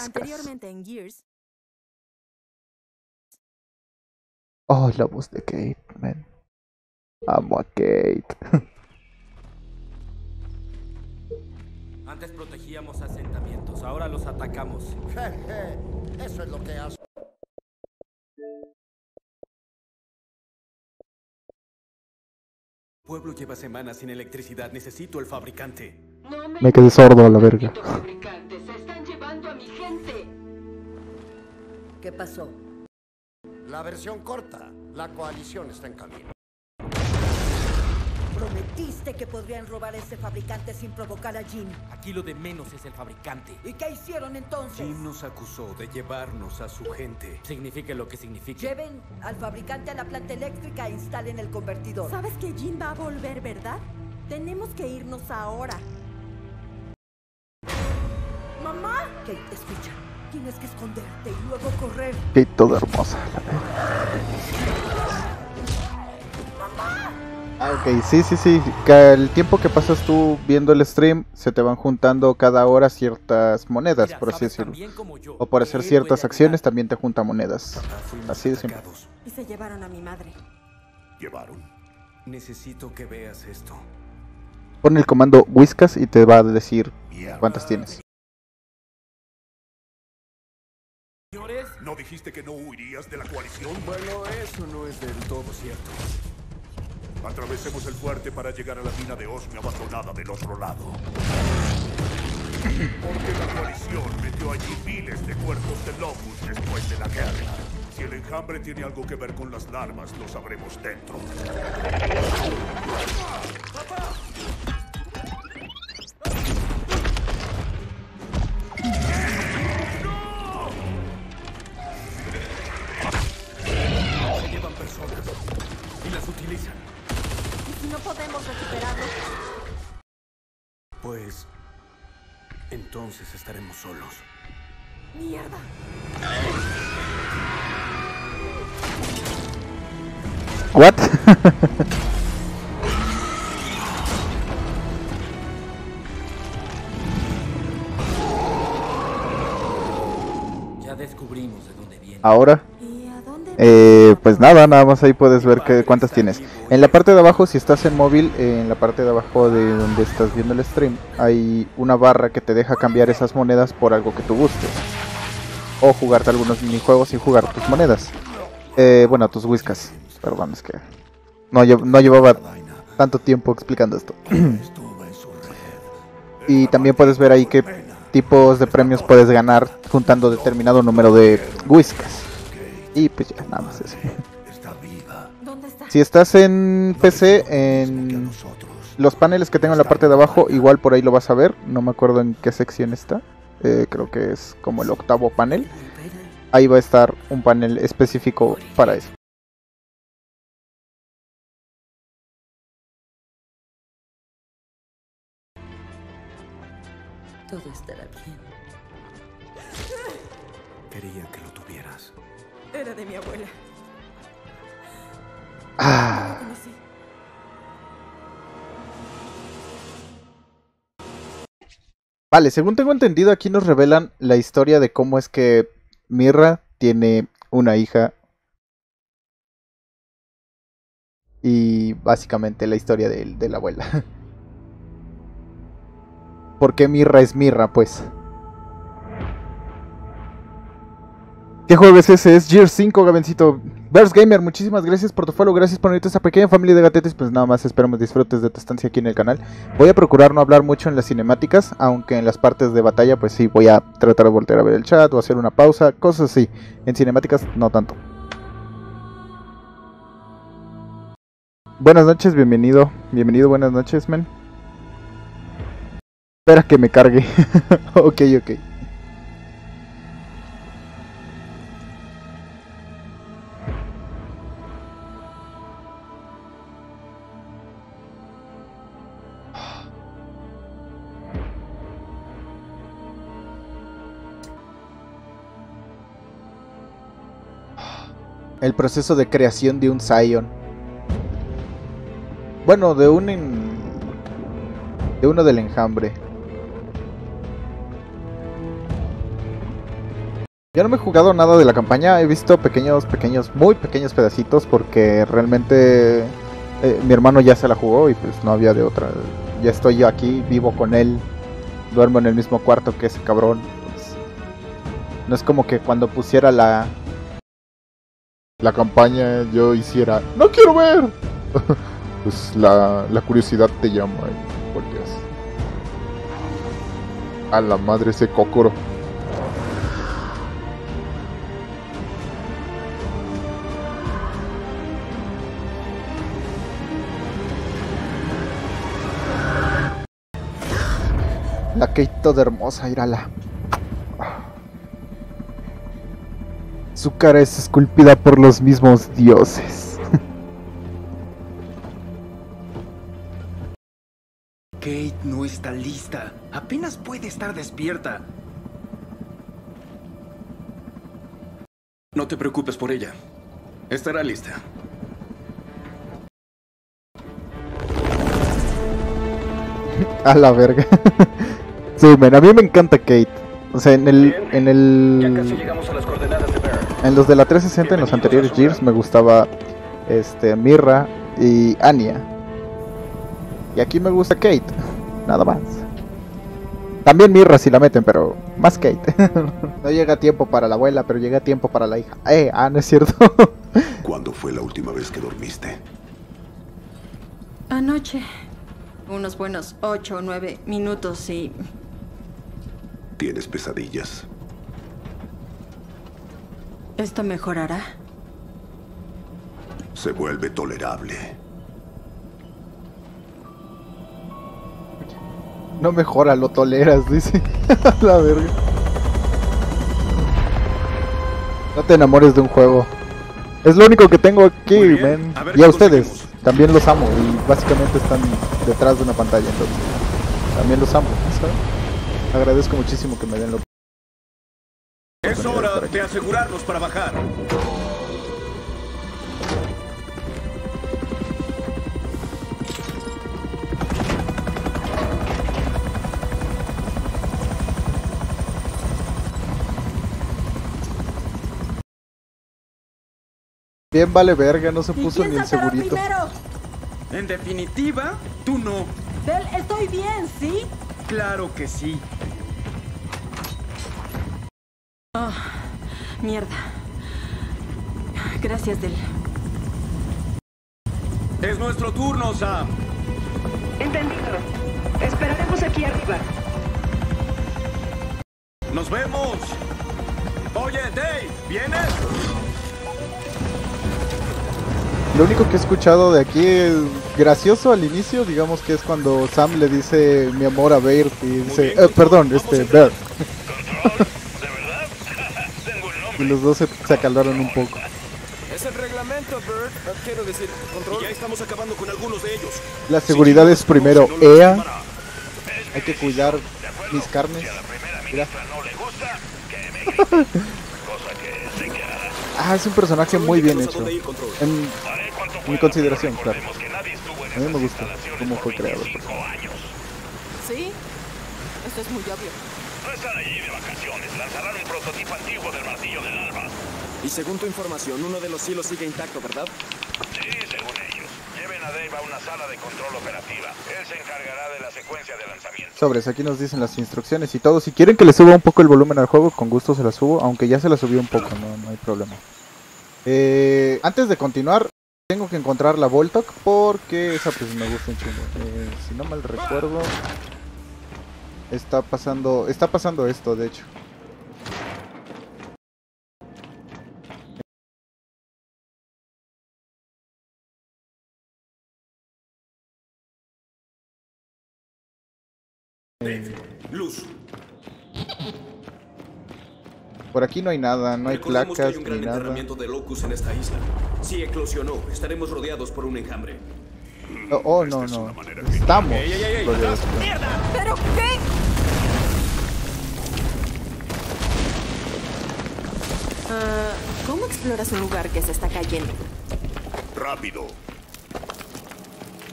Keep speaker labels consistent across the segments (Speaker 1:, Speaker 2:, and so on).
Speaker 1: Anteriormente en Gears.
Speaker 2: Oh, la voz de Kate, man. Amo a Kate.
Speaker 3: Antes protegíamos asentamientos, ahora los atacamos.
Speaker 4: Eso es lo que hace.
Speaker 3: Pueblo lleva semanas sin electricidad, necesito el fabricante.
Speaker 5: No
Speaker 2: Me quedé sordo a la verga.
Speaker 5: se están llevando a mi gente.
Speaker 6: ¿Qué pasó?
Speaker 4: La versión corta. La coalición está en camino.
Speaker 6: Prometiste que podrían robar a ese fabricante sin provocar a Jim.
Speaker 3: Aquí lo de menos es el fabricante.
Speaker 6: ¿Y qué hicieron entonces?
Speaker 3: Jim nos acusó de llevarnos a su gente. Signifique lo que signifique.
Speaker 6: Lleven al fabricante a la planta eléctrica e instalen el convertidor.
Speaker 1: ¿Sabes que Jim va a volver, verdad? Tenemos que irnos ahora. ¡Mamá!
Speaker 6: Kate, escucha. Tienes que esconderte y luego correr.
Speaker 2: Kate toda hermosa. la. Ah, ok, sí, sí, sí. Que el tiempo que pasas tú viendo el stream, se te van juntando cada hora ciertas monedas,
Speaker 3: Mira,
Speaker 2: por así decirlo.
Speaker 3: yo
Speaker 2: O por hacer ciertas acciones también te junta monedas. Así de simple.
Speaker 1: Y se llevaron a mi madre.
Speaker 4: Llevaron.
Speaker 3: Necesito que veas esto.
Speaker 2: Pon el comando Whiskas y te va a decir cuántas tienes.
Speaker 3: Señores,
Speaker 7: ¿No dijiste que no huirías de la coalición?
Speaker 3: bueno, eso no es del todo cierto.
Speaker 7: Atravesemos el fuerte para llegar a la mina de Osme abandonada del otro lado. Porque la coalición metió allí miles de cuerpos de Locus después de la guerra. Si el enjambre tiene algo que ver con las larvas, lo sabremos dentro.
Speaker 3: Entonces estaremos solos.
Speaker 1: ¡Mierda!
Speaker 2: ¿What?
Speaker 3: Ya descubrimos de dónde viene.
Speaker 2: Ahora. Eh, pues nada, nada más ahí puedes ver que, cuántas tienes. En la parte de abajo, si estás en móvil, eh, en la parte de abajo de donde estás viendo el stream, hay una barra que te deja cambiar esas monedas por algo que tú gustes. O jugarte algunos minijuegos y jugar tus monedas. Eh, bueno, tus whiskas. Perdón, es que no, no llevaba tanto tiempo explicando esto. y también puedes ver ahí qué tipos de premios puedes ganar juntando determinado número de whiskas. Y pues ya, nada más eso.
Speaker 1: ¿Dónde está?
Speaker 2: Si estás en PC, en los paneles que tengo en la parte de abajo, igual por ahí lo vas a ver. No me acuerdo en qué sección está. Eh, creo que es como el octavo panel. Ahí va a estar un panel específico para eso.
Speaker 6: Todo
Speaker 1: de mi abuela.
Speaker 2: Ah, vale, según tengo entendido, aquí nos revelan la historia de cómo es que Mirra tiene una hija. Y básicamente la historia de, de la abuela. ¿Por qué Mirra es Mirra, pues? ¿Qué juego es ese? Es Gear 5, Gabencito. Burst Gamer, muchísimas gracias por tu follow, gracias por unirte a esta pequeña familia de gatetes. Pues nada más, esperamos disfrutes de tu estancia aquí en el canal. Voy a procurar no hablar mucho en las cinemáticas, aunque en las partes de batalla, pues sí, voy a tratar de voltear a ver el chat o hacer una pausa, cosas así. En cinemáticas, no tanto. Buenas noches, bienvenido. Bienvenido, buenas noches, men. Espera que me cargue. ok, ok. El proceso de creación de un Zion. Bueno, de un en- de uno del enjambre. Yo no me he jugado nada de la campaña, he visto pequeños, pequeños, muy pequeños pedacitos porque realmente eh, mi hermano ya se la jugó y pues no había de otra. Ya estoy yo aquí, vivo con él, duermo en el mismo cuarto que ese cabrón. pues, no es como que cuando pusiera la la campaña yo hiciera, no quiero ver. pues la, la curiosidad te llama y volteas. A la madre ese cocoro. La Kate toda hermosa, írala. Su cara es esculpida por los mismos dioses.
Speaker 8: Kate no está lista. Apenas puede estar despierta.
Speaker 3: No te preocupes por ella. Estará lista.
Speaker 2: A la verga. sí, men, a mí me encanta Kate. O sea, en el. En el.
Speaker 3: llegamos a las coordenadas.
Speaker 2: En los de la 360, en los anteriores Gears, me gustaba este Mirra y Anya. Y aquí me gusta Kate, nada más. También Mirra si la meten, pero más Kate. no llega tiempo para la abuela, pero llega tiempo para la hija. Eh, ah, no es cierto.
Speaker 7: ¿Cuándo fue la última vez que dormiste?
Speaker 1: Anoche. Unos buenos ocho o nueve minutos y
Speaker 7: ¿Tienes pesadillas?
Speaker 1: Esto mejorará.
Speaker 7: Se vuelve tolerable.
Speaker 2: no mejora, lo toleras, dice. la verga. No te enamores de un juego. Es lo único que tengo aquí,
Speaker 3: a ver
Speaker 2: Y a ustedes.
Speaker 3: conseguimos.
Speaker 2: También los amo. Y básicamente están detrás de una pantalla. Entonces, también los amo. ¿sabes? Agradezco muchísimo que me den la
Speaker 3: Es hora de asegurarnos para bajar.
Speaker 2: Bien vale verga, no se
Speaker 6: ¿Y
Speaker 2: puso ni el segurito.
Speaker 6: primero?
Speaker 8: En definitiva, tú no.
Speaker 6: Del, estoy bien, ¿sí?
Speaker 8: Claro que sí.
Speaker 1: Mierda. Gracias, Del.
Speaker 3: Es nuestro turno, Sam.
Speaker 5: Entendido. Esperaremos aquí arriba.
Speaker 3: Nos vemos. Oye, Dave, ¿vienes?
Speaker 2: Lo único que he escuchado de aquí es gracioso al inicio, digamos que es cuando Sam le dice mi amor a Bert y dice,
Speaker 3: bien,
Speaker 2: eh, perdón,
Speaker 3: vamos
Speaker 2: este. Bert. y los dos se, se acaldaron un poco.
Speaker 9: Es el reglamento, Bert. Ah, Quiero decir, control.
Speaker 3: Ya estamos acabando con algunos de ellos.
Speaker 2: La seguridad es primero EA. Hay que cuidar mis carnes. Mira. ah, es un personaje muy bien hecho. En mi consideración, claro. A mí me gusta cómo fue creado.
Speaker 1: ¿Sí? Esto es muy obvio.
Speaker 9: Y según tu información, uno de los hilos sigue intacto, ¿verdad?
Speaker 10: Sí, según ellos. Lleven a Dave a una sala de control operativa. Él se encargará de la secuencia de lanzamiento.
Speaker 2: Sobres, aquí nos dicen las instrucciones y todo. Si quieren que le suba un poco el volumen al juego, con gusto se la subo, aunque ya se la subió un poco, no, no hay problema. Eh, antes de continuar, tengo que encontrar la Voltok porque esa pues me gusta un chingo. Eh, si no mal recuerdo, está pasando, está pasando esto, de hecho.
Speaker 3: Luz.
Speaker 2: Por aquí no hay nada, no hay
Speaker 3: Recordemos que
Speaker 2: placas
Speaker 3: hay un gran
Speaker 2: ni nada.
Speaker 3: enterramiento de Locus en esta isla. Si eclosionó, estaremos rodeados por un enjambre.
Speaker 2: Oh, oh, no, no. Estamos
Speaker 3: Ey, ey, ey, ey,
Speaker 2: rodeados por-
Speaker 1: ¿Pero qué? Ah, ¿Cómo exploras un lugar que se está cayendo?
Speaker 7: Rápido.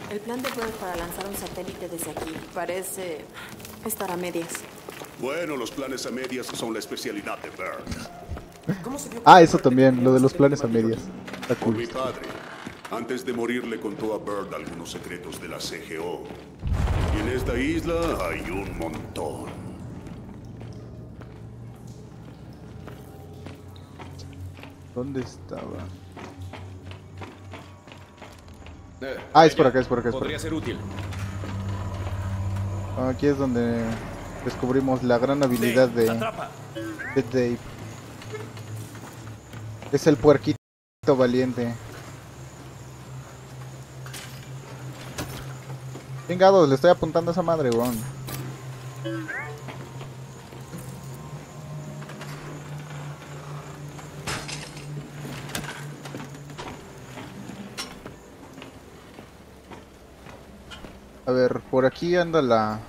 Speaker 1: El plan de Bird para lanzar un satélite desde aquí parece estar a medias.
Speaker 7: Bueno, los planes a medias son la especialidad de Bird.
Speaker 2: Ah, eso también, lo de los planes a medias. Está
Speaker 7: Por mi
Speaker 2: cool.
Speaker 7: padre. Antes de morir le contó a Bird algunos secretos de la CGO. Y en esta isla hay un montón.
Speaker 2: ¿Dónde estaba?
Speaker 3: Eh,
Speaker 2: Ah, es por acá, es por acá, es por
Speaker 3: Podría
Speaker 2: acá.
Speaker 3: ser útil.
Speaker 2: Aquí es donde descubrimos la gran habilidad de Dave. Es el puerquito valiente. Vengados, le estoy apuntando a esa madre, weón. A ver, por aquí anda la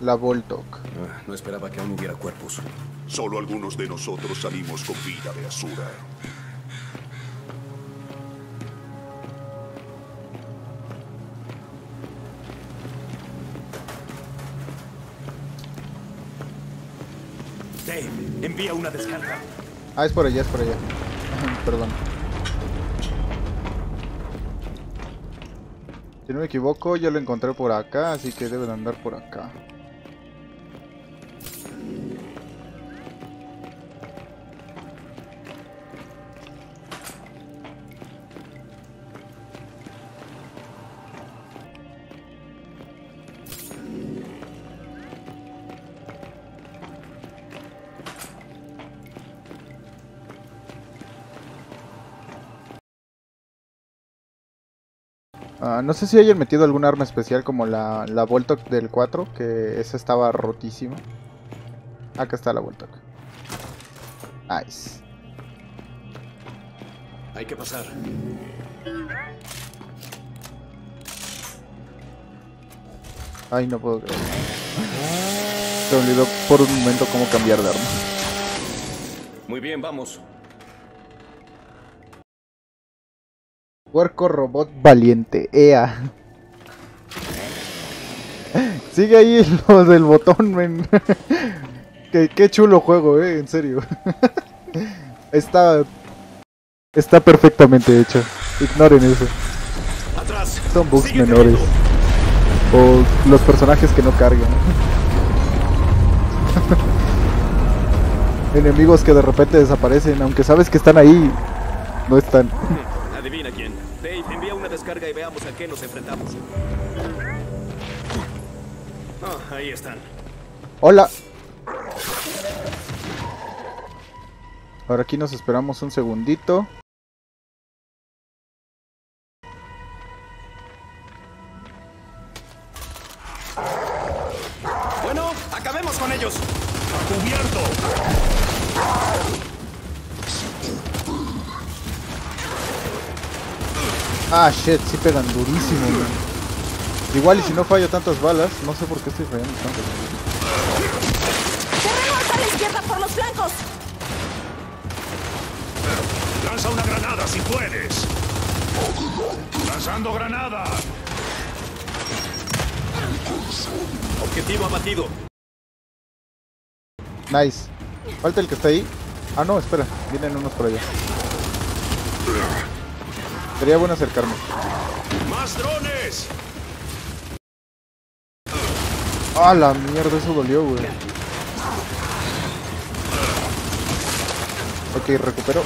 Speaker 2: la Voltok.
Speaker 3: Ah, no esperaba que aún hubiera cuerpos.
Speaker 7: Solo algunos de nosotros salimos con vida de Asura.
Speaker 3: Dave, envía una descarga.
Speaker 2: Ah, es por allá, es por allá. Perdón. Si no me equivoco, yo lo encontré por acá, así que debe de andar por acá. No sé si hayan metido algún arma especial como la, la Voltok del 4, que esa estaba rotísima. Acá está la Voltok. Nice.
Speaker 3: Hay que pasar.
Speaker 2: Ay, no puedo creer. Se olvidó por un momento cómo cambiar de arma.
Speaker 3: Muy bien, vamos.
Speaker 2: Puerco robot valiente, EA. Sigue ahí lo del botón, men. qué, qué chulo juego, eh, en serio. está. Está perfectamente hecho. Ignoren eso. Son bugs
Speaker 3: Sigue
Speaker 2: menores. O los personajes que no cargan. Enemigos que de repente desaparecen, aunque sabes que están ahí, no están.
Speaker 3: Adivina quién. Dave, envía una descarga y veamos a qué nos enfrentamos. Ah, ahí están.
Speaker 2: Hola. Ahora aquí nos esperamos un segundito. Ah, shit, sí pegan durísimo, man. Igual y si no fallo tantas balas, no sé por qué estoy fallando tantas.
Speaker 6: ¡Tenemos a la izquierda por los flancos!
Speaker 7: ¡Lanza una granada si puedes! ¡Lanzando granada!
Speaker 3: Objetivo abatido.
Speaker 2: Nice. Falta el que está ahí. Ah, no, espera. Vienen unos por allá. Sería bueno acercarme.
Speaker 7: ¡Más drones!
Speaker 2: Ah, la mierda, eso dolió, güey. Ok, recupero.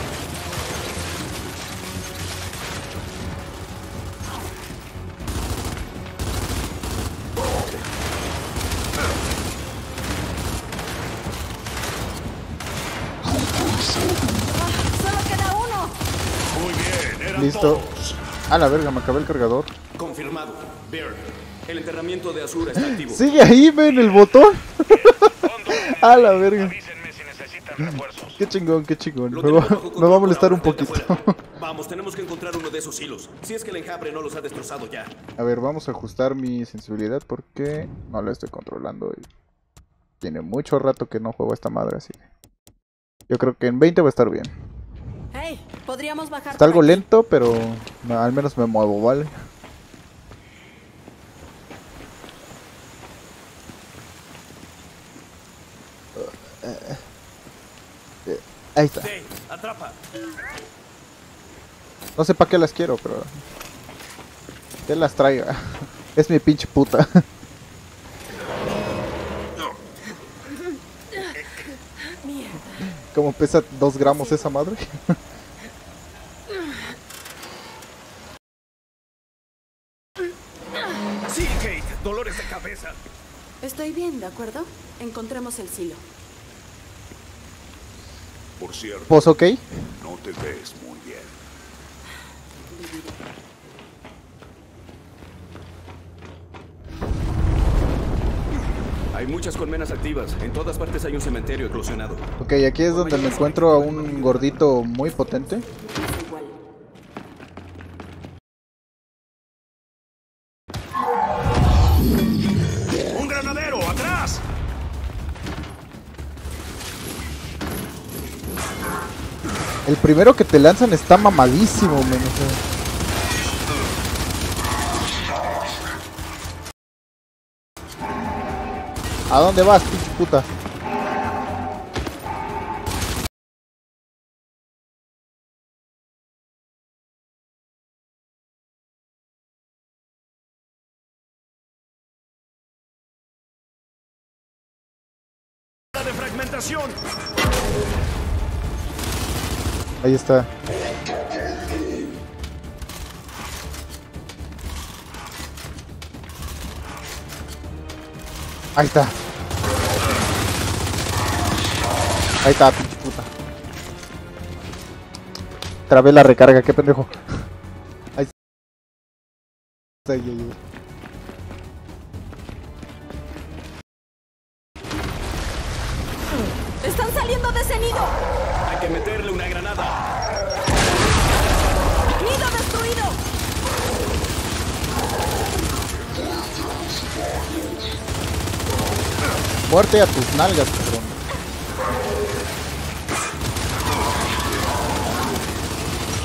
Speaker 2: Listo.
Speaker 7: todos.
Speaker 2: A la verga, me acabé el cargador.
Speaker 3: Confirmado. Bear, el enterramiento de Azura está activo.
Speaker 2: Sigue ahí, ven el botón. A la verga. Qué chingón, qué chingón. Me va, me va a molestar un poquito.
Speaker 3: Vamos, tenemos que encontrar uno de esos hilos. Si es que el enjambre no los ha destrozado ya.
Speaker 2: A ver, vamos a ajustar mi sensibilidad porque no la estoy controlando. Y tiene mucho rato que no juego a esta madre, así que Yo creo que en 20 va a estar bien.
Speaker 1: Hey, podríamos bajar.
Speaker 2: Está algo
Speaker 1: aquí?
Speaker 2: lento, pero no, al menos me muevo, ¿vale? Ahí está.
Speaker 3: Atrapa.
Speaker 2: No sé para qué las quiero, pero... Que las traiga. Es mi pinche puta. Como pesa dos gramos esa madre.
Speaker 3: Sí, Kate. Dolores de cabeza.
Speaker 1: Estoy bien, ¿de acuerdo? Encontremos el silo.
Speaker 7: Por cierto,
Speaker 2: Pues ok.
Speaker 7: no te ves muy bien.
Speaker 3: Hay muchas colmenas activas. En todas partes hay un cementerio eclosionado.
Speaker 2: Ok, aquí es donde me encuentro a un gordito muy potente.
Speaker 7: ¡Un granadero! ¡Atrás!
Speaker 2: El primero que te lanzan está mamadísimo, men. ¿A dónde vas, puta?
Speaker 3: de fragmentación!
Speaker 2: Ahí está. Ahí está. Ahí está, pinche puta. Trabé la recarga, qué pendejo. Ahí está. Ahí, Muerte a tus nalgas, cabrón.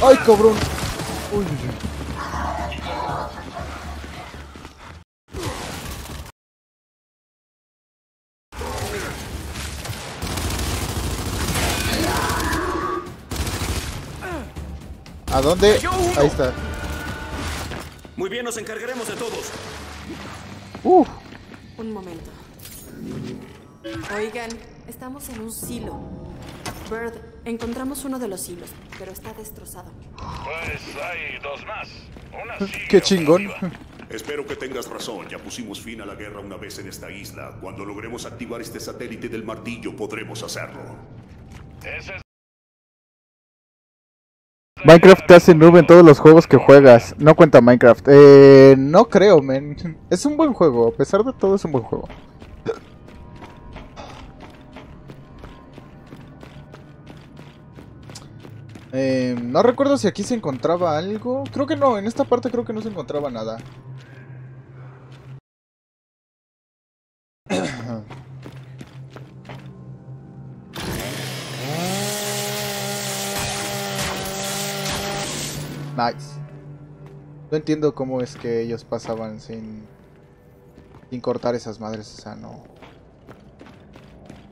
Speaker 2: ¡Ay, cabrón! Uy, uy, uy. ¿A dónde? Ahí está.
Speaker 3: Muy bien, nos encargaremos de todos.
Speaker 2: Uf.
Speaker 1: Un momento. Oigan, estamos en un silo. Bird, encontramos uno de los hilos, pero está destrozado.
Speaker 10: Pues hay dos más. Una
Speaker 2: Qué chingón.
Speaker 7: Espero que tengas razón. Ya pusimos fin a la guerra una vez en esta isla. Cuando logremos activar este satélite del martillo, podremos hacerlo.
Speaker 10: Ese es
Speaker 2: Minecraft te hace noob en todos los juegos que juegas. No cuenta Minecraft. Eh, no creo, men. Es un buen juego. A pesar de todo, es un buen juego. Eh, no recuerdo si aquí se encontraba algo. Creo que no. En esta parte creo que no se encontraba nada. Nice. No entiendo cómo es que ellos pasaban sin sin cortar esas madres, o sea, no.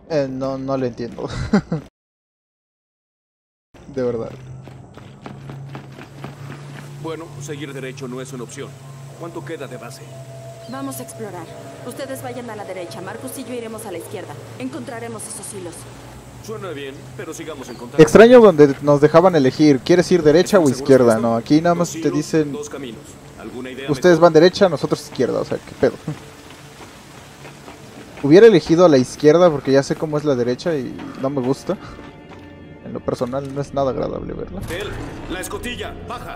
Speaker 2: Eh, no, no lo entiendo. De verdad.
Speaker 3: Bueno, seguir derecho no es una opción. ¿Cuánto queda de base?
Speaker 1: Vamos a explorar. Ustedes vayan a la derecha, Marcus y yo iremos a la izquierda. Encontraremos esos hilos.
Speaker 3: Suena bien, pero sigamos en contacto.
Speaker 2: Extraño donde nos dejaban elegir, ¿quieres ir derecha o
Speaker 3: ¿Están seguros de
Speaker 2: izquierda? No, aquí nada más te dicen,
Speaker 3: Dos caminos. ¿Alguna idea
Speaker 2: ustedes
Speaker 3: mejor?
Speaker 2: van derecha, nosotros izquierda, o sea, qué pedo. Hubiera elegido a la izquierda porque ya sé cómo es la derecha y no me gusta. En lo personal no es nada agradable verla.
Speaker 3: Él, la escotilla, baja.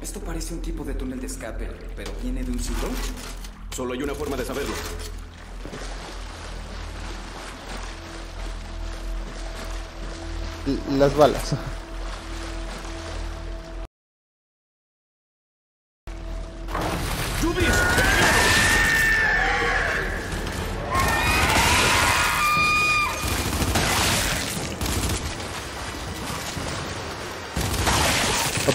Speaker 8: Esto parece un tipo de túnel de escape, pero viene de un silo.
Speaker 3: Solo hay una forma de saberlo.
Speaker 2: L- las balas.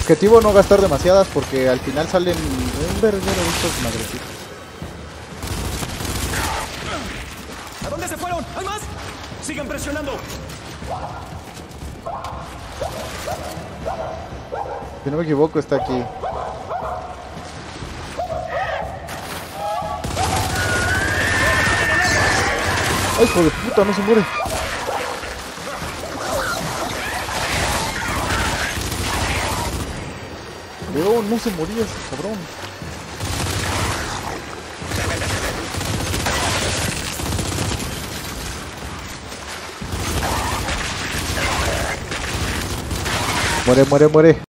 Speaker 2: Objetivo no gastar demasiadas porque al final salen un verguero de estos madrecitos.
Speaker 9: ¿A dónde se fueron? ¿Hay más? Sigan presionando.
Speaker 2: Si no me equivoco está aquí. ¡Ay, hijo de puta! No se muere. No se moría ese cabrón. Muere, muere. Muere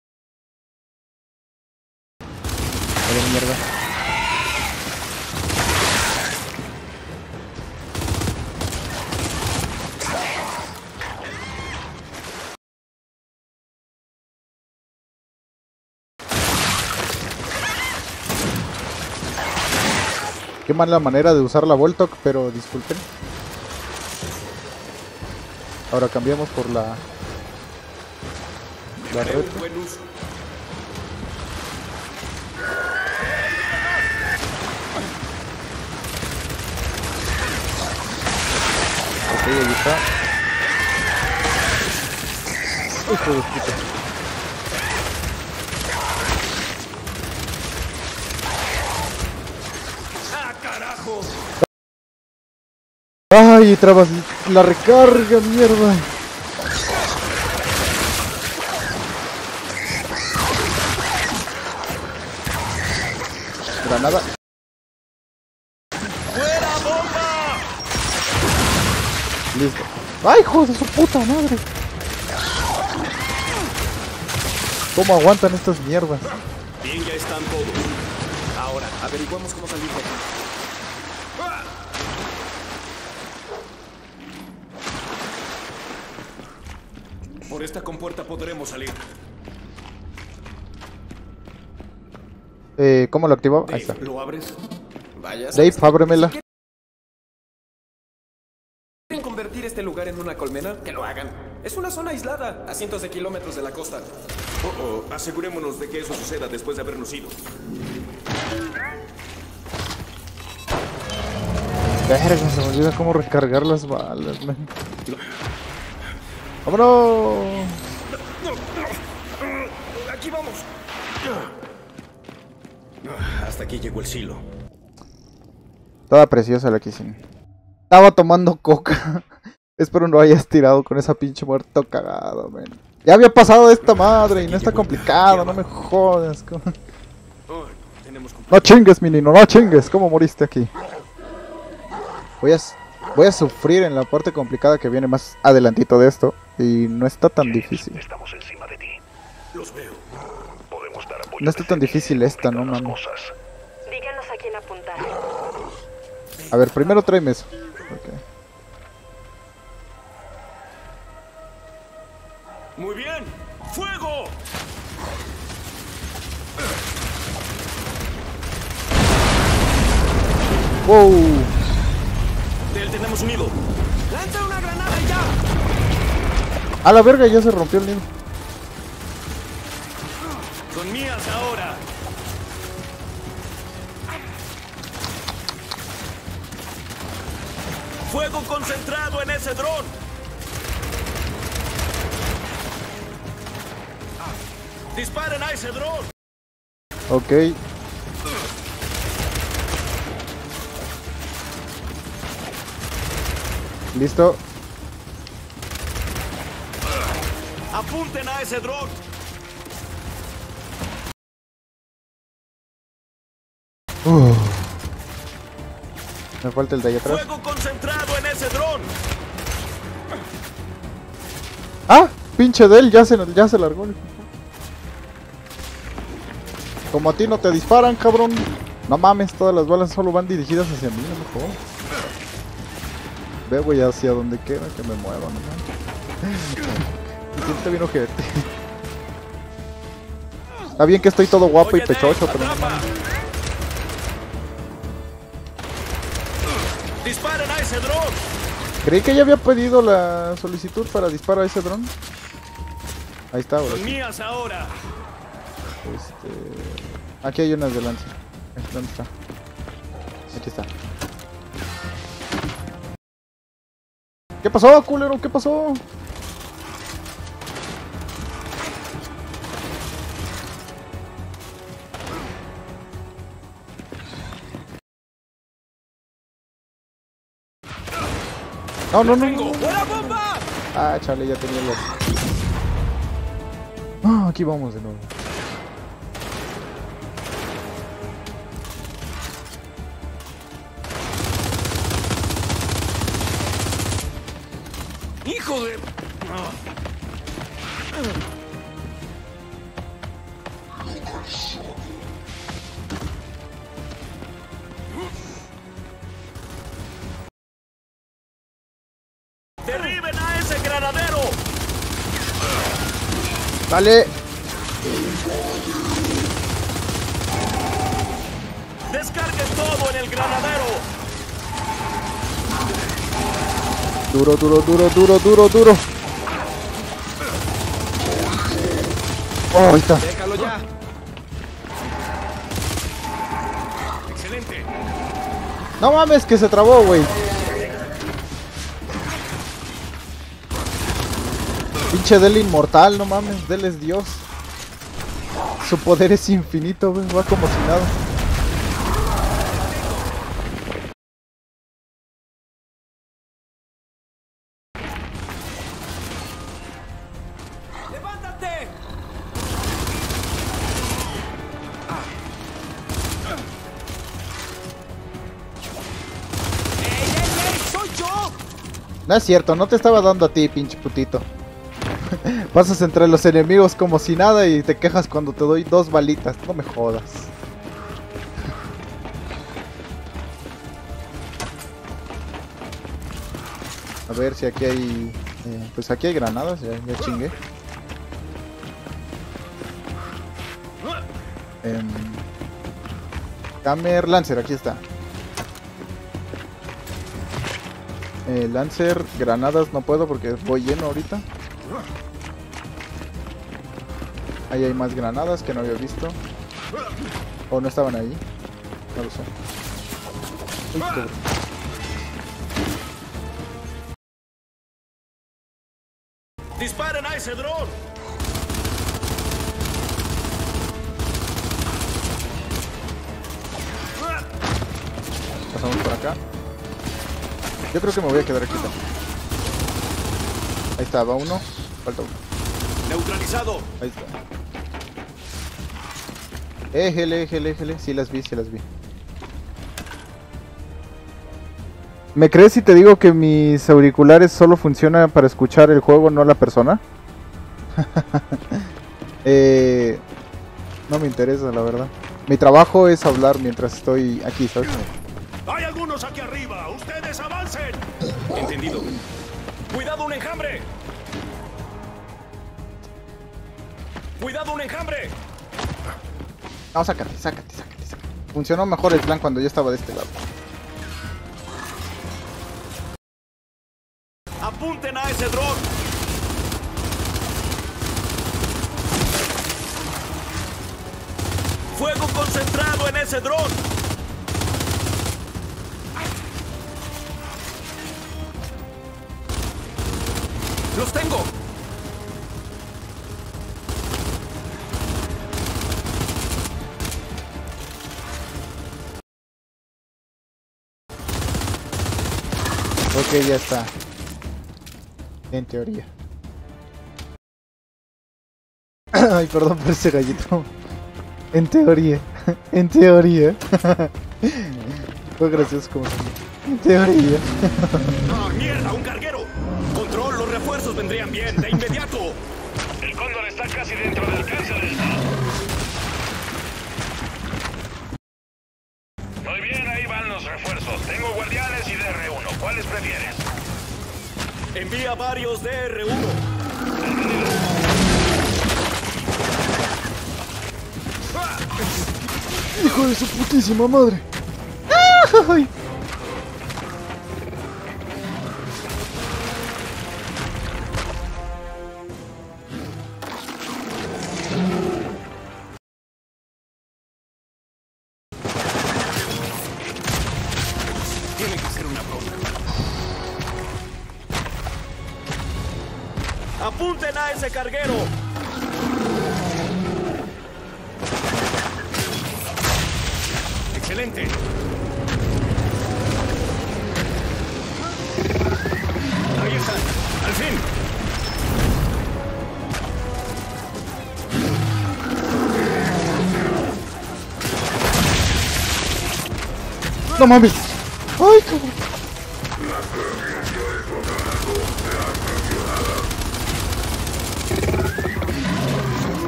Speaker 2: Qué mala manera de usar la Voltok, pero disculpen. Ahora cambiamos por la... La red. Ok, ahí está. Hijo de puta.
Speaker 3: ¡Ah, carajo!
Speaker 2: Ay, trabas la recarga, mierda. Granada.
Speaker 9: ¡Fuera, bomba!
Speaker 2: Listo. ¡Ay, hijo de su puta madre! ¿Cómo aguantan estas mierdas?
Speaker 3: Bien, ya están todos.
Speaker 9: Ahora, averiguamos cómo salir de aquí.
Speaker 3: Por esta compuerta podremos salir.
Speaker 2: Eh, ¿Cómo lo activó? Ahí está.
Speaker 3: ¿lo abres?
Speaker 9: Vaya.
Speaker 2: Dave, ábremela.
Speaker 9: ¿Quieren convertir este lugar en una colmena? Que lo hagan. Es una zona aislada, a cientos de kilómetros de la costa.
Speaker 3: Oh, oh, asegurémonos de que eso suceda después de habernos ido.
Speaker 2: Verga, se me olvida cómo recargar las balas, man. ¡Vámonos!
Speaker 9: Aquí vamos.
Speaker 3: Hasta aquí llegó el silo.
Speaker 2: Toda preciosa la Kissing. Estaba tomando coca. Espero no hayas tirado con esa pinche muerto cagado, man. Ya había pasado esta madre y no está complicado, no me jodas. No chingues, menino, no chingues. ¿Cómo moriste aquí? Voy a, voy a sufrir en la parte complicada que viene más adelantito de esto. Y no está tan difícil.
Speaker 10: Estamos encima de ti.
Speaker 3: Los veo.
Speaker 10: Podemos dar apoyo.
Speaker 2: No está tan difícil esta, no
Speaker 10: cosas.
Speaker 5: Díganos a quién apuntar.
Speaker 2: A ver, primero tráeme eso. Ok.
Speaker 3: Muy bien. ¡Fuego!
Speaker 2: ¡Wow!
Speaker 3: Tenemos un nido.
Speaker 9: ¡Lanza una granada ya!
Speaker 2: A la verga, ya se rompió el nido.
Speaker 3: Son mías ahora. Fuego concentrado en ese dron. Disparen a ese dron.
Speaker 2: Ok. Listo.
Speaker 3: Apunten a ese dron.
Speaker 2: Uf. Me falta el de ahí atrás.
Speaker 3: Fuego concentrado en ese dron.
Speaker 2: ¡Ah! Pinche de él, ya se, ya se largó. Como a ti no te disparan, cabrón. No mames, todas las balas solo van dirigidas hacia mí, no me jodas. Ve, güey, hacia donde quiera que me mueva, no. Me siento bien ojete. Está bien que estoy todo guapo y pechocho, pero no mames.
Speaker 3: Disparen a ese dron.
Speaker 2: Creí que ya había pedido la solicitud para disparar a ese dron. Ahí está, ahora sí.
Speaker 3: mías ahora.
Speaker 2: Este... Aquí hay unas de lanza. ¿Dónde está? Aquí está. ¿Qué pasó, culero? ¿Qué pasó? No, no, no. no. Ah, chale, ya tenía los. Ah, aquí vamos de nuevo.
Speaker 9: ¡Hijo de...!
Speaker 3: ¡Derriben a ese granadero!
Speaker 2: Dale.
Speaker 3: ¡Descarguen todo en el granadero!
Speaker 2: Duro, duro, duro, duro, duro, duro. Oh, ahí está.
Speaker 9: ¡Déjalo ya!
Speaker 3: ¡Excelente!
Speaker 2: No mames, que se trabó, güey. Pinche Del inmortal, no mames, Del es Dios. Su poder es infinito, güey, va como si nada. No es cierto, no te estaba dando a ti, pinche putito. Pasas entre los enemigos como si nada y te quejas cuando te doy dos balitas. No me jodas. A ver si aquí hay... eh, pues aquí hay granadas, ya, ya chingué. Em, Hammer Lancer, aquí está. Eh, Lancer, granadas no puedo porque voy lleno ahorita. Ahí hay más granadas que no había visto. O no estaban ahí. No lo sé. Uy.
Speaker 3: ¡Disparen a ese dron!
Speaker 2: Pasamos por acá. Yo creo que me voy a quedar aquí. también. Ahí está, va uno. Falta uno.
Speaker 3: ¡Neutralizado!
Speaker 2: Ahí está. Éjele, éjele, éjele. Sí las vi, sí las vi. ¿Me crees si te digo que mis auriculares solo funcionan para escuchar el juego, no la persona? eh, no me interesa, la verdad. Mi trabajo es hablar mientras estoy aquí, ¿sabes?
Speaker 3: ¡Hay algunos aquí arriba! ¡Cuidado un enjambre! ¡Cuidado un enjambre!
Speaker 2: No, sácate, sácate, sácate, sácate. Funcionó mejor el plan cuando yo estaba de este lado.
Speaker 3: ¡Apunten a ese dron! ¡Fuego concentrado en ese dron!
Speaker 9: ¡Los tengo!
Speaker 2: Ok, ya está. En teoría. Ay, perdón por ese gallito. En teoría. En teoría. Fue gracioso como. En teoría.
Speaker 3: ¡Ah, mierda! ¡Un carguero! ¡Control! ¡Los refuerzos vendrían bien! ¡De inmediato!
Speaker 10: El cóndor está casi dentro del alcance del Muy bien, ahí van los refuerzos. Tengo guardianes y DR1. ¿Cuáles prefieres?
Speaker 3: Envía varios DR1.
Speaker 2: Hijo de su putísima madre. Ay. No mames. Ay, cabrón.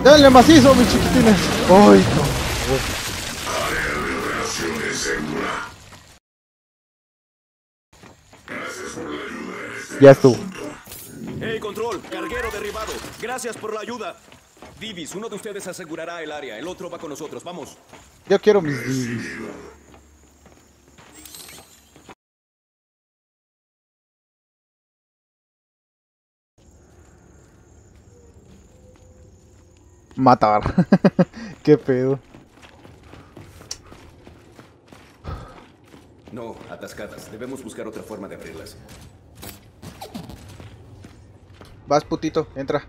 Speaker 2: Dale macizo, mis chiquitines. Ay, no. Ya estuvo.
Speaker 3: ¡Hey, control! ¡Carguero derribado! ¡Gracias por la ayuda! Divis, uno de ustedes asegurará el área, el otro va con nosotros. ¡Vamos!
Speaker 2: Yo quiero mis divis. Matar. Qué pedo.
Speaker 3: No, atascadas. Debemos buscar otra forma de abrirlas.
Speaker 2: Vas, putito, entra.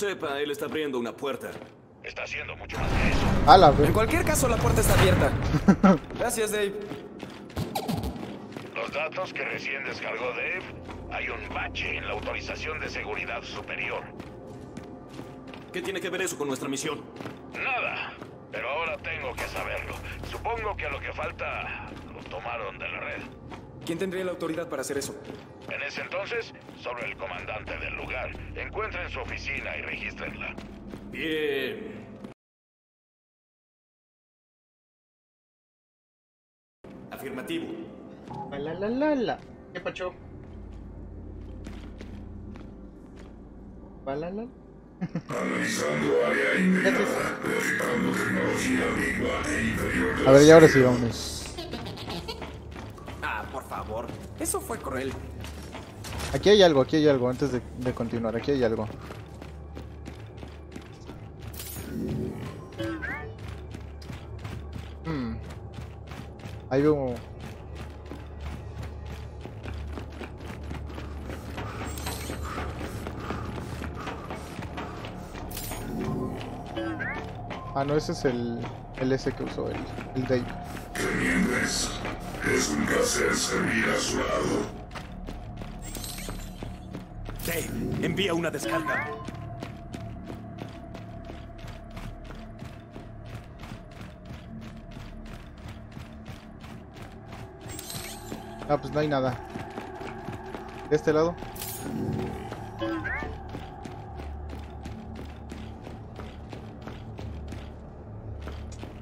Speaker 3: Sepa, él está abriendo una puerta.
Speaker 10: Está haciendo mucho más que eso.
Speaker 2: A la
Speaker 9: En cualquier caso, la puerta está abierta. Gracias, Dave.
Speaker 10: Los datos que recién descargó Dave, hay un bache en la autorización de seguridad superior.
Speaker 3: ¿Qué tiene que ver eso con nuestra misión?
Speaker 10: Nada, pero ahora tengo que saberlo. Supongo que a lo que falta lo tomaron de la red.
Speaker 9: ¿Quién tendría la autoridad para hacer eso?
Speaker 10: En ese entonces, solo el comandante del lugar. Encuentren su oficina y regístrenla.
Speaker 3: Bien. Afirmativo.
Speaker 2: La la la la. ¿Qué pacho? La la la. A ver, ya ahora sí, vámonos.
Speaker 9: Eso fue cruel.
Speaker 2: Aquí hay algo, aquí hay algo, antes de, de continuar, aquí hay algo. Hmm. Hay un... Ah, no, ese es el, el S que usó el, el Dave.
Speaker 3: Dave, envía una descarga.
Speaker 2: Ah, pues no hay nada. De este lado.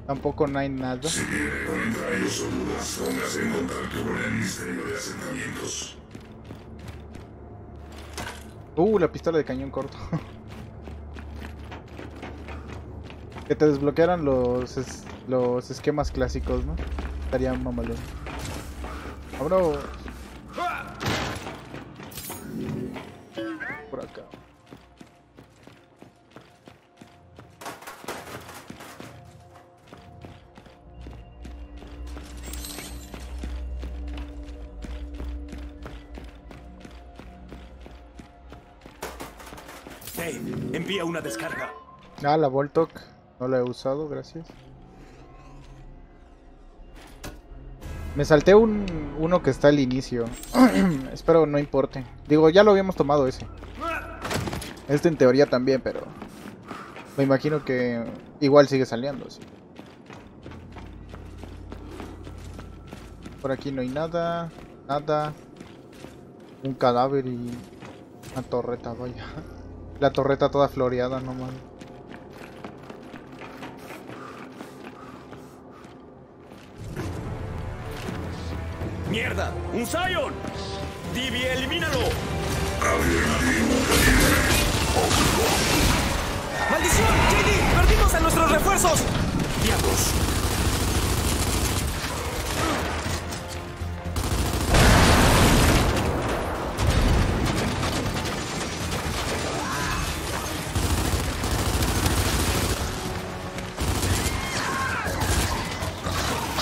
Speaker 2: Tampoco no hay nada. Uh, la pistola de cañón corto. que te desbloquearan los, es- los esquemas clásicos, ¿no? Estaría mamalón. Vámonos.
Speaker 3: Dave, envía una descarga.
Speaker 2: Ah, la Voltok. No la he usado, gracias. Me salté un uno que está al inicio. Espero no importe. Digo, ya lo habíamos tomado ese. Este en teoría también, pero... Me imagino que igual sigue saliendo. Por aquí no hay nada. Nada. Un cadáver y... Una torreta, vaya. La torreta toda floreada, no mames.
Speaker 3: ¡Mierda! ¡Un Zion! ¡Divi, elimínalo!
Speaker 9: ¡Maldición! ¡JD! ¡Perdimos a nuestros refuerzos!
Speaker 3: ¡Diablos!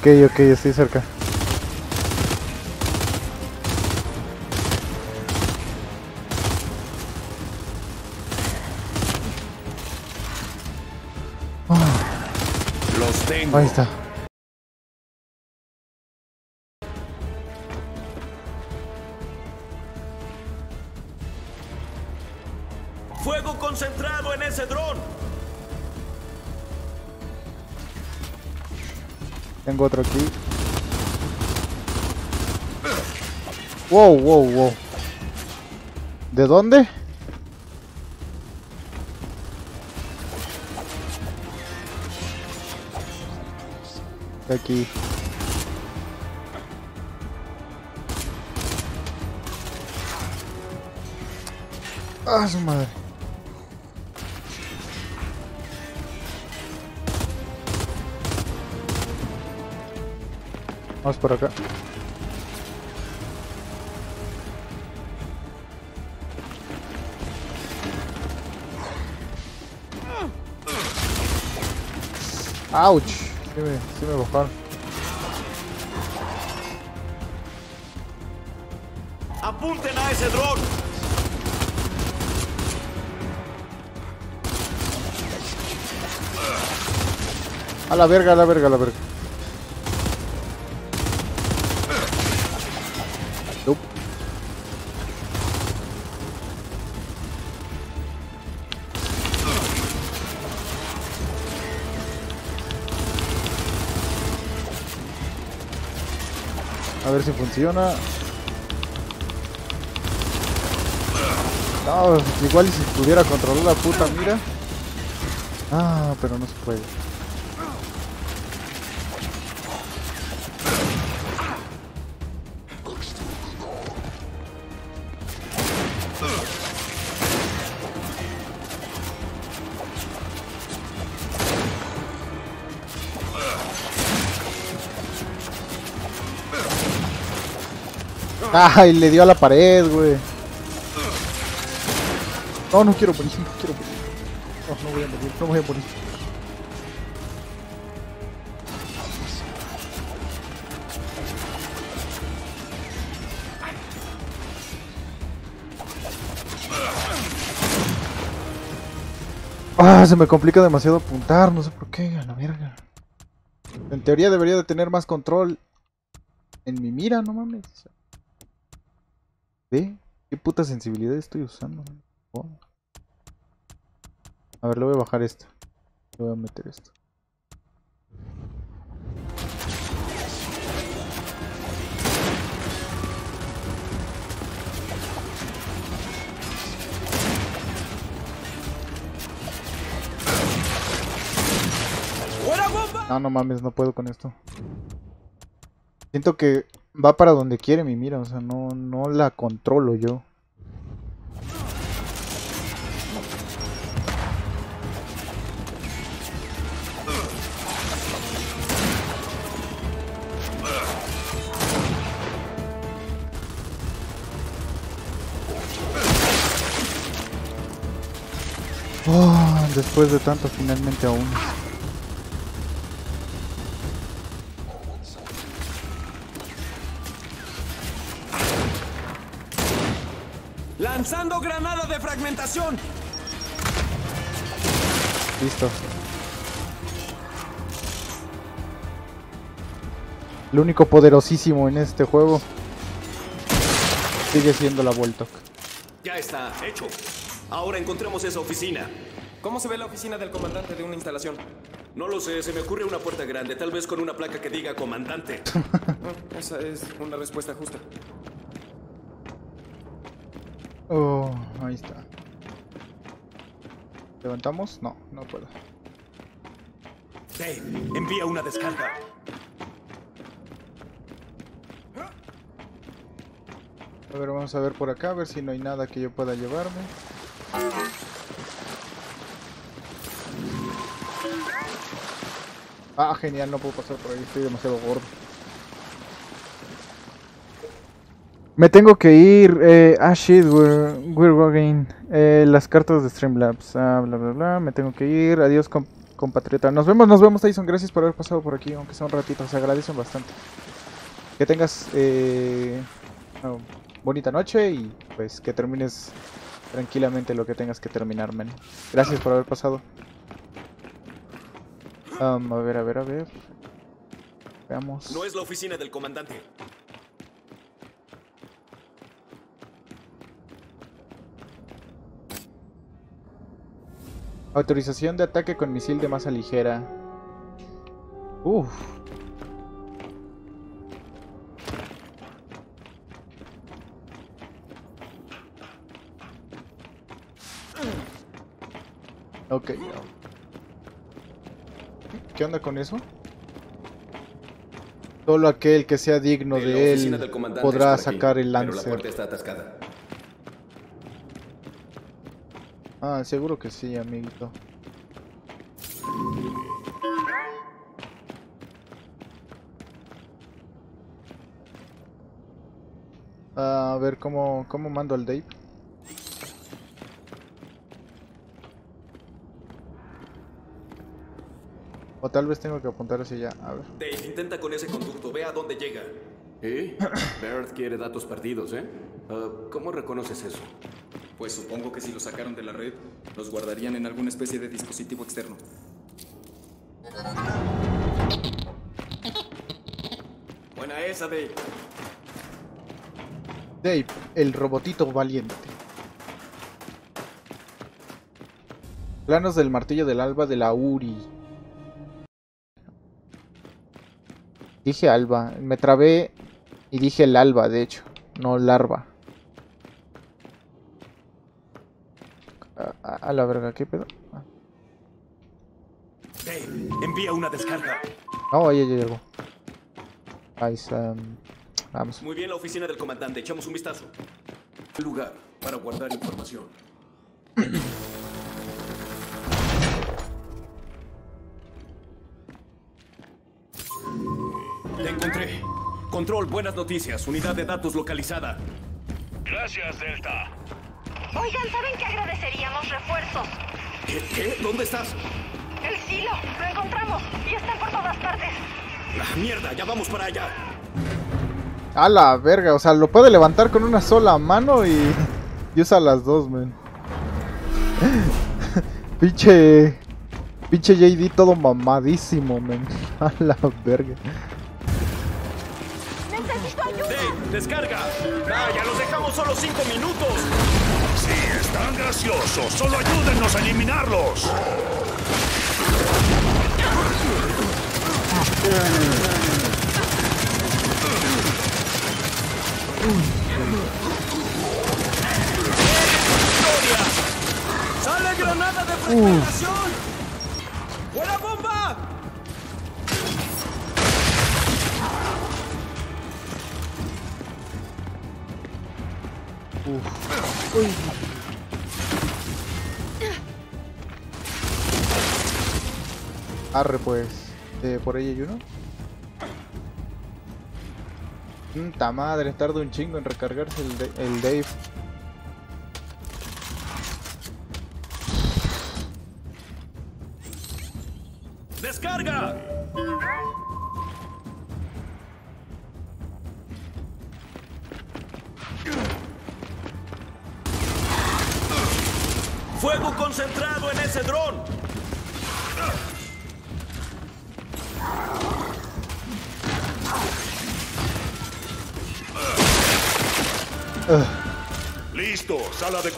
Speaker 2: Ok, ok, estoy cerca.
Speaker 3: Los tengo.
Speaker 2: Ahí está. Tengo otro aquí. Wow, wow, wow. ¿De dónde? De aquí. Ah, su madre. Vamos por acá. Ouch. Sí me, sí me bajaron.
Speaker 3: ¡Apunten a ese dron!
Speaker 2: A la verga, a la verga, a la verga. A ver si funciona. No, igual si pudiera controlar la puta mira. Ah, pero no se puede. Ay, le dio a la pared, güey. No, no quiero morir, no quiero morir. No, no voy a morir, no voy a morir. Ah, se me complica demasiado apuntar, no sé por qué, a la verga. En teoría debería de tener más control en mi mira, no mames. ¿Ve? ¿Qué puta sensibilidad estoy usando? Oh. A ver, le voy a bajar esto. Le voy a meter esto. No, no mames, no puedo con esto. Siento que va para donde quiere mi mira, o sea, no, no la controlo yo. Oh, después de tanto, finalmente aún.
Speaker 9: Fragmentación!
Speaker 2: Listo. Lo único poderosísimo en este juego sigue siendo la Voltok.
Speaker 3: Ya está, hecho. Ahora encontremos esa oficina.
Speaker 9: ¿Cómo se ve la oficina del comandante de una instalación?
Speaker 3: No lo sé, se me ocurre una puerta grande, tal vez con una placa que diga comandante.
Speaker 9: Ah, esa es una respuesta justa.
Speaker 2: Oh, ahí está. ¿Levantamos? No, no puedo.
Speaker 3: Dave, envía una descarga.
Speaker 2: A ver, vamos a ver por acá, a ver si no hay nada que yo pueda llevarme. Ah, genial, no puedo pasar por ahí, estoy demasiado gordo. Me tengo que ir. Eh, ah, shit, we're, we're going. Eh, las cartas de Streamlabs. Ah, bla, bla, bla. Me tengo que ir. Adiós, com- compatriota. Nos vemos, nos vemos, Tyson. Gracias por haber pasado por aquí, aunque sea un ratito. Se agradecen bastante. Que tengas eh, bonita noche y pues que termines tranquilamente lo que tengas que terminar, man. Gracias por haber pasado. Um, a ver, a ver, a ver. Veamos.
Speaker 3: No es la oficina del comandante.
Speaker 2: Autorización de ataque con misil de masa ligera. Uf. Ok. ¿Qué onda con eso? Solo aquel que sea digno de él podrá
Speaker 3: aquí,
Speaker 2: sacar el
Speaker 3: Pero la
Speaker 2: Lancer.
Speaker 3: puerta está atascada.
Speaker 2: Ah, seguro que sí, amiguito. Ah, a ver cómo, cómo mando al Dave. O tal vez tengo que apuntar hacia allá. A ver.
Speaker 3: Dave, intenta con ese conducto, ve a dónde llega.
Speaker 11: ¿Eh? Bert quiere datos perdidos, ¿eh? Ah, ¿Cómo reconoces eso?
Speaker 12: Pues supongo que si los sacaron de la red, los guardarían en alguna especie de dispositivo externo.
Speaker 9: Buena esa, Dave.
Speaker 2: Dave, el robotito valiente. Planos del martillo del alba de la Uri. Dije alba, me trabé y dije el alba, de hecho, no larva. A, la verga, ¿qué pedo? Ah.
Speaker 3: Envía una descarga.
Speaker 2: Llegó. Ahí está. um, Vamos.
Speaker 3: Muy bien, la oficina del comandante, echamos un vistazo.
Speaker 11: Lugar para guardar información.
Speaker 3: Te encontré. Control, buenas noticias. Unidad de datos localizada.
Speaker 10: Gracias, Delta.
Speaker 5: Oigan, ¿saben qué agradeceríamos refuerzos?
Speaker 3: ¿Qué? ¿Qué? ¿Dónde estás?
Speaker 5: El silo, lo encontramos y están por todas partes.
Speaker 3: Ah, mierda, ya vamos para allá.
Speaker 2: A la verga, o sea, lo puede levantar con una sola mano y, y usa las dos, man. pinche. Pinche JD todo mamadísimo, man. A la verga.
Speaker 5: ¡Necesito ayuda!
Speaker 3: Dave, descarga. Vaya, los dejamos solo cinco minutos.
Speaker 7: Sí, están graciosos. Solo ayúdennos a eliminarlos.
Speaker 9: ¡Sale granada de fragmentación! ¡Buena bomba!
Speaker 2: Arre, pues. Eh, por ahí hay uno. Puta madre, tarda un chingo en recargarse el, Da- el Dave.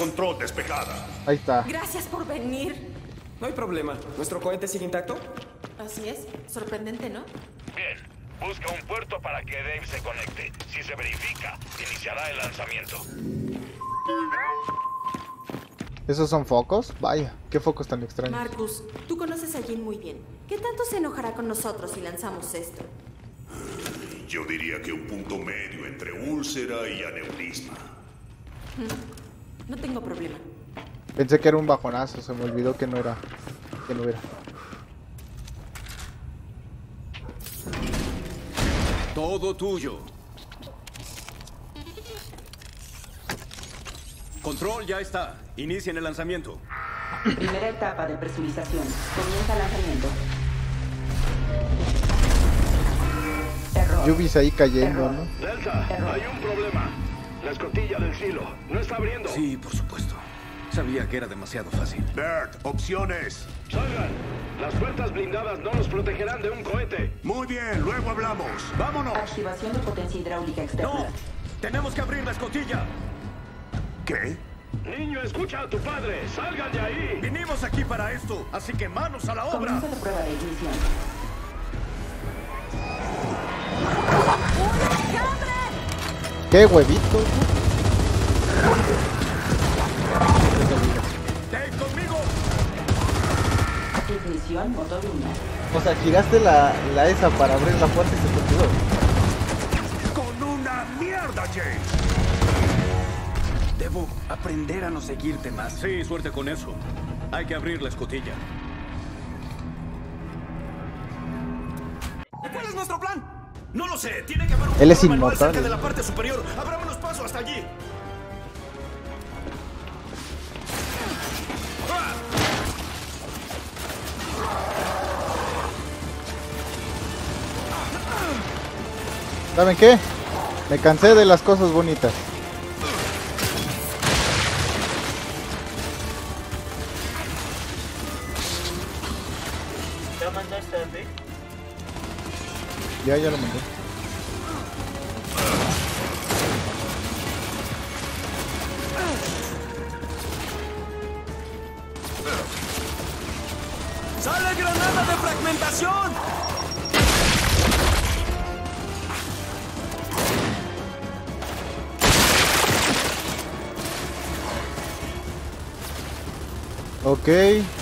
Speaker 7: Control despejada.
Speaker 2: Ahí está.
Speaker 1: Gracias por venir.
Speaker 9: No hay problema. ¿Nuestro cohete sigue intacto?
Speaker 1: Así es. Sorprendente, ¿no?
Speaker 10: Bien. Busca un puerto para que Dave se conecte. Si se verifica, iniciará el lanzamiento.
Speaker 2: ¿Esos son focos? Vaya, qué focos tan extraños.
Speaker 1: Marcus, tú conoces a Jin muy bien. ¿Qué tanto se enojará con nosotros si lanzamos esto?
Speaker 7: Yo diría que un punto medio entre úlcera y aneurisma.
Speaker 1: Mm, No tengo problema.
Speaker 2: Pensé que era un bajonazo, se me olvidó que no era. Que no era.
Speaker 3: Todo tuyo. Control ya está. Inicien el lanzamiento.
Speaker 13: Primera etapa de presurización. Comienza lanzamiento.
Speaker 2: Yubis ahí cayendo, ¿no?
Speaker 10: Delta, hay un problema. La escotilla del silo no está abriendo.
Speaker 3: Sí, por supuesto. Sabía que era demasiado fácil.
Speaker 7: Bert, opciones.
Speaker 10: Salgan. Las puertas blindadas no nos protegerán de un cohete.
Speaker 7: Muy bien, luego hablamos. Vámonos.
Speaker 13: Activación de potencia hidráulica externa.
Speaker 3: ¡No! ¡Tenemos que abrir la escotilla!
Speaker 7: ¿Qué?
Speaker 10: Niño, escucha a tu padre. Salgan de ahí.
Speaker 3: Vinimos aquí para esto, así que manos a la obra.
Speaker 13: Comienza la prueba de ignición.
Speaker 2: ¡Qué huevito!
Speaker 13: Ignición motor 1.
Speaker 2: O sea, giraste la, la esa para abrir la puerta y se te quedó.
Speaker 7: Con una mierda, James.
Speaker 11: Debo aprender a no seguirte más.
Speaker 3: Sí, suerte con eso. Hay que abrir la escotilla. No lo sé, tiene que haber un
Speaker 2: Él es inmortal.
Speaker 3: de la parte superior. Abrámonos paso hasta allí.
Speaker 2: ¿Saben qué? Me cansé de las cosas bonitas.
Speaker 14: Ya,
Speaker 2: ya lo mandé.
Speaker 9: ¡Sale granada de fragmentación!
Speaker 2: Ok.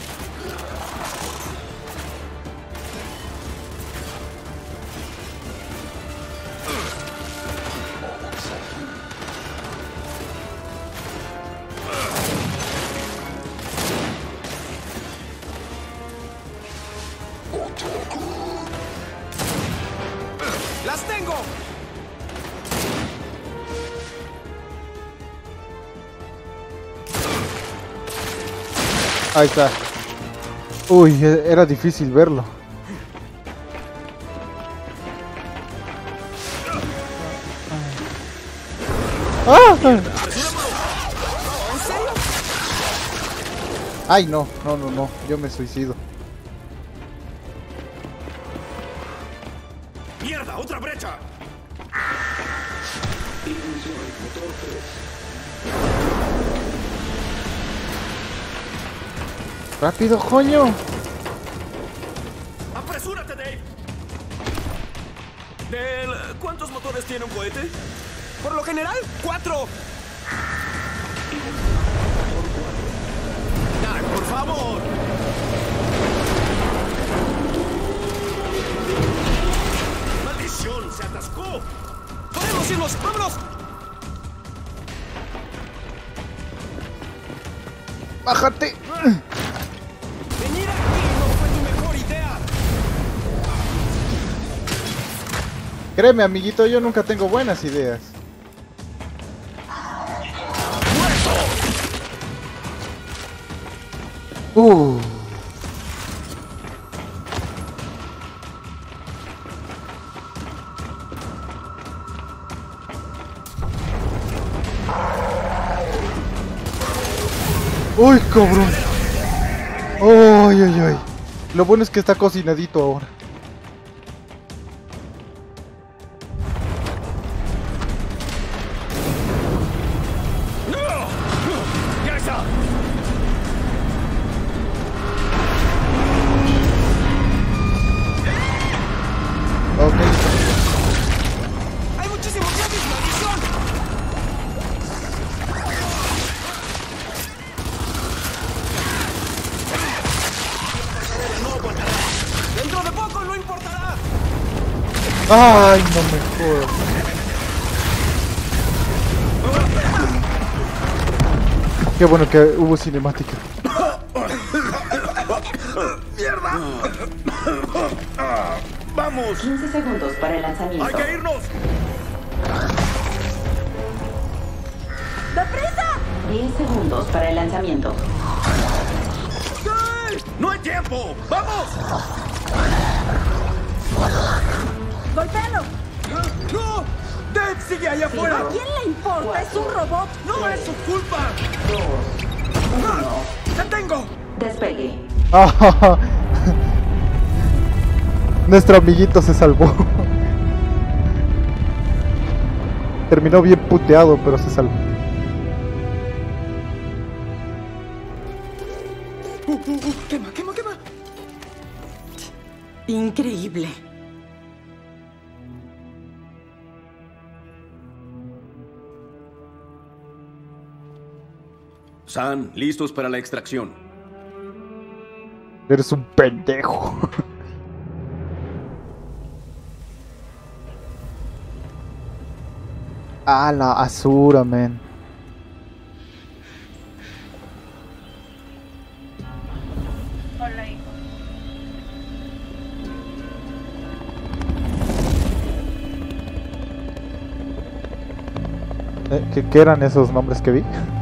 Speaker 2: Ahí está. Uy, e- era difícil verlo. ¡Ah! Ay, no, no, no, no. Yo me suicido. ¡Rápido, coño!
Speaker 3: ¡Apresúrate, Dave! Del, ¿Cuántos motores tiene un cohete?
Speaker 9: Por lo general, cuatro.
Speaker 3: ¡Ay, por favor! ¡Maldición! ¡Se atascó!
Speaker 9: ¡Podemos irnos! ¡Vámonos!
Speaker 2: ¡Bájate! Créeme, amiguito, yo nunca tengo buenas ideas. Uh. Uy, cabrón. Uy, uy, uy. Lo bueno es que está cocinadito ahora. Ay, no me jodas. Qué bueno que hubo cinemática.
Speaker 15: ¡Mierda!
Speaker 3: ¡Vamos!
Speaker 13: 15 segundos para el lanzamiento.
Speaker 3: ¡Hay que irnos!
Speaker 1: ¡Deprisa!
Speaker 13: 10 segundos para el lanzamiento.
Speaker 3: ¡No hay tiempo! ¡Vamos!
Speaker 1: ¡Golpéalo!
Speaker 3: ¡No! ¡Deb sigue allá afuera!
Speaker 1: ¿A quién le importa? ¡Es un robot!
Speaker 3: ¡No es su culpa! ¡Te tengo!
Speaker 13: Despegue.
Speaker 2: Nuestro amiguito se salvó. Terminó bien puteado, pero se salvó.
Speaker 16: Uh, uh, uh, quema, quema, quema.
Speaker 17: Increíble.
Speaker 18: San, listos para la extracción.
Speaker 2: Eres un pendejo. ah, la Azura, man.
Speaker 15: Hola, hijo.
Speaker 2: ¿qué, ¿Qué eran esos nombres que vi?